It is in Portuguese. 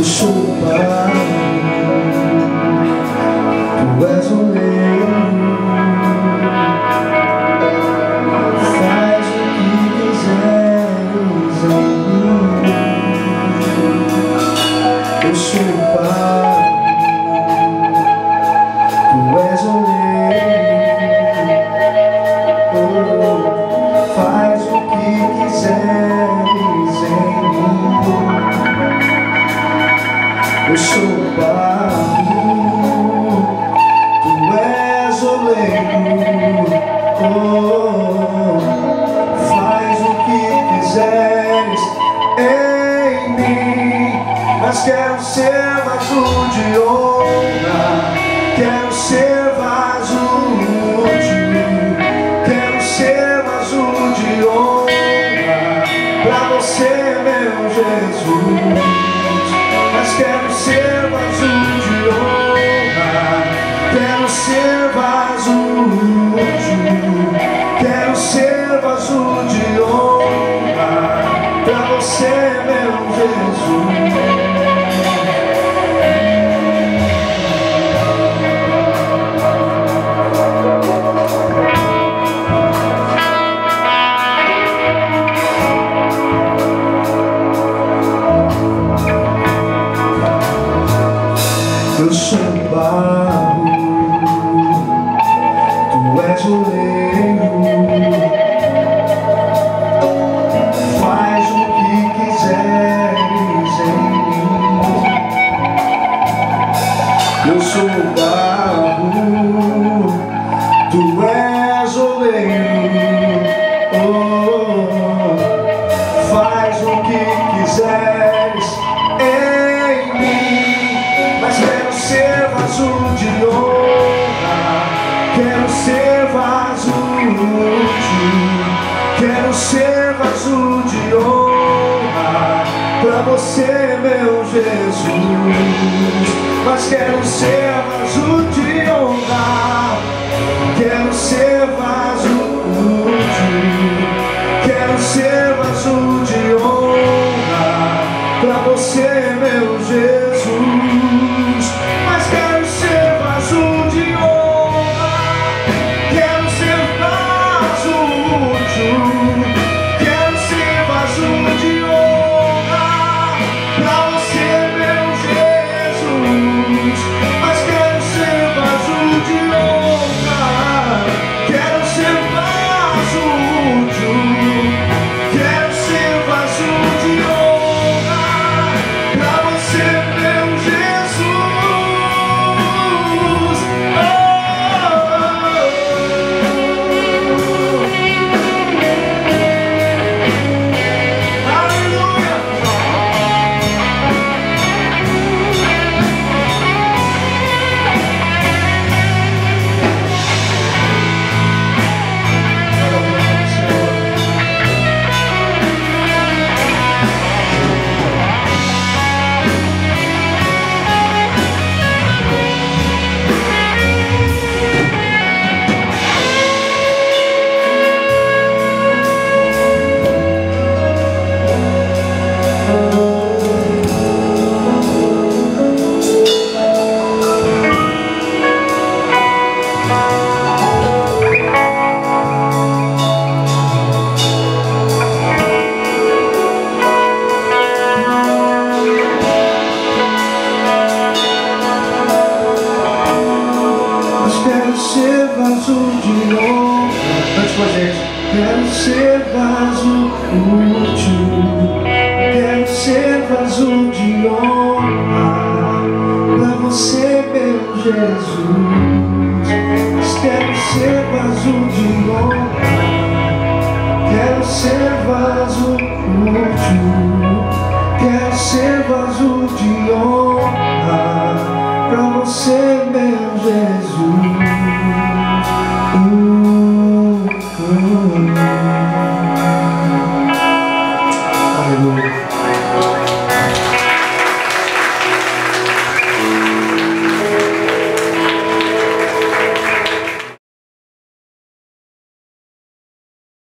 Eu Eu sou o Pai Tu és o rei oh, Faz o que quiseres em mim Mas quero ser ser vaso útil Quero ser vaso de honra Pra você, meu Jesus. Eu sou o Eu sou barro, tu és o leiro. Oh, faz o que quiseres em mim. Mas quero ser vaso de honra Quero ser vaso útil Quero ser vaso de honra Pra você, meu Jesus Mas quero ser vaso de honra com a gente. Quero ser vaso útil Quero ser vaso de honra. Pra você, meu Jesus. Quero ser vaso de honra. Quero ser vaso útil Quero ser vaso de honra